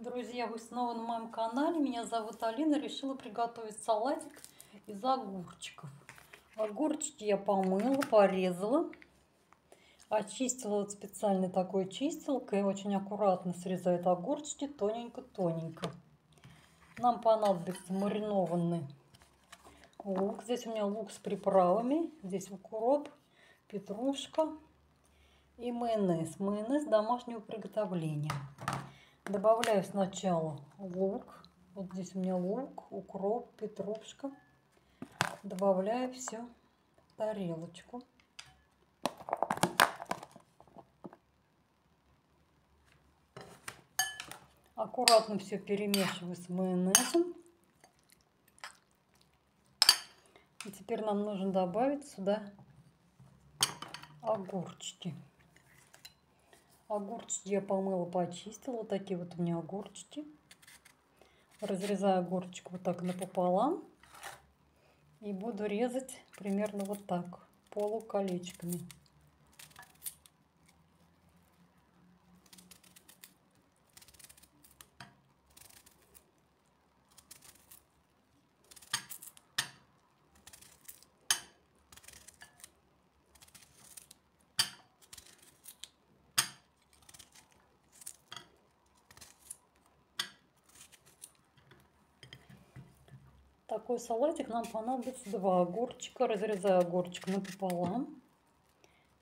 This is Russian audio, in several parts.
Друзья, вы снова на моем канале. Меня зовут Алина. Решила приготовить салатик из огурчиков. Огурчики я помыла, порезала. Очистила вот специальной такой чистилкой. Очень аккуратно срезает огурчики тоненько-тоненько. Нам понадобится маринованный лук. Здесь у меня лук с приправами. Здесь укроп, петрушка и майонез. Майонез домашнего приготовления. Добавляю сначала лук. Вот здесь у меня лук, укроп, петрушка. Добавляю все в тарелочку. Аккуратно все перемешиваю с майонезом. И теперь нам нужно добавить сюда огурчики. Огурчики я помыла, почистила. Такие вот у меня огурчики. Разрезаю огурчик вот так напополам. И буду резать примерно вот так, полуколечками. Такой салатик нам понадобится два огурчика. Разрезаю огурчик напополам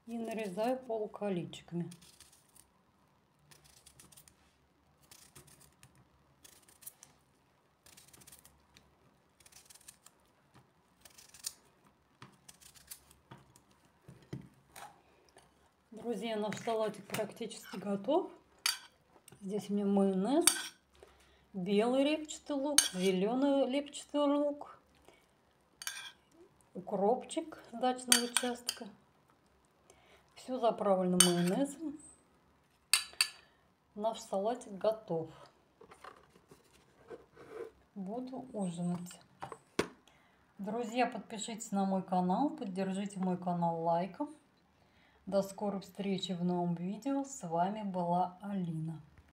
и нарезаю полуколечками. Друзья, наш салатик практически готов. Здесь у меня майонез белый репчатый лук, зеленый репчатый лук, укропчик с дачного участка. Все заправлено майонезом. Наш салатик готов. Буду ужинать. Друзья, подпишитесь на мой канал, поддержите мой канал лайком. До скорой встречи в новом видео. С вами была Алина.